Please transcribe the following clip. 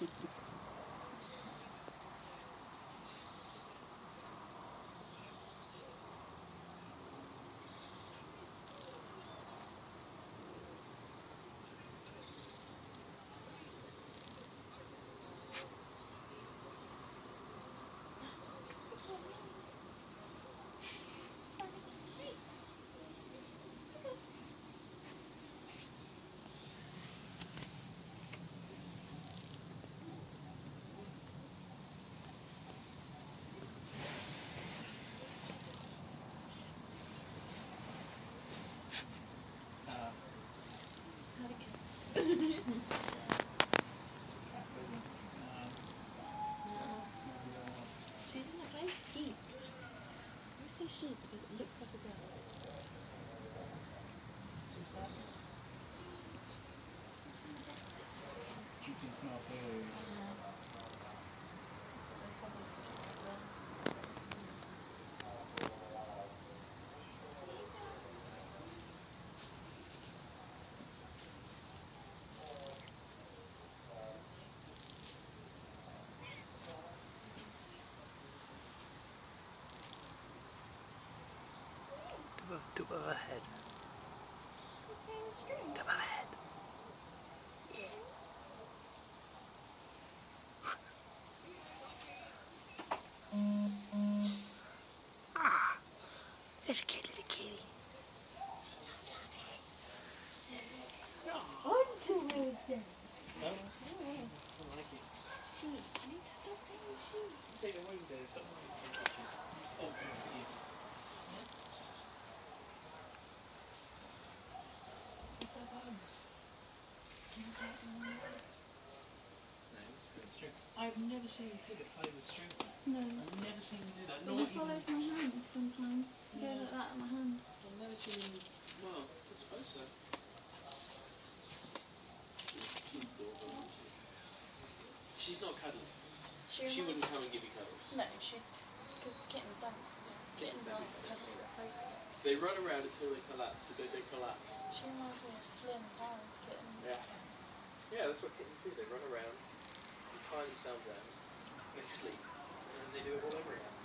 Uh, She's in a very cute. I say she because it looks like a girl. you can smell food. Above, to above her head. To above her head. Ah, there's a cute little kitty. No, I like it. She. I need to stop saying she. Take it away with it. Stop making ten touches. Oh, it's for you. It's a bonus. No, it's good string. I've never seen Tigger play with string. No. I've never seen him do that. He Not even. follows my hand sometimes. He goes Yeah. like that at my hand. I've never seen him. Well, I suppose so. She's not cuddly. She wouldn't come and give you cuddles. No, she. Because kittens don't. Kittens aren't cuddly, they're. They run around until they collapse. So they, they collapse. She reminds me of Flynn Barnes kitten. That's what kittens do. They run around, they tie themselves out, they sleep, and then they do it all over again.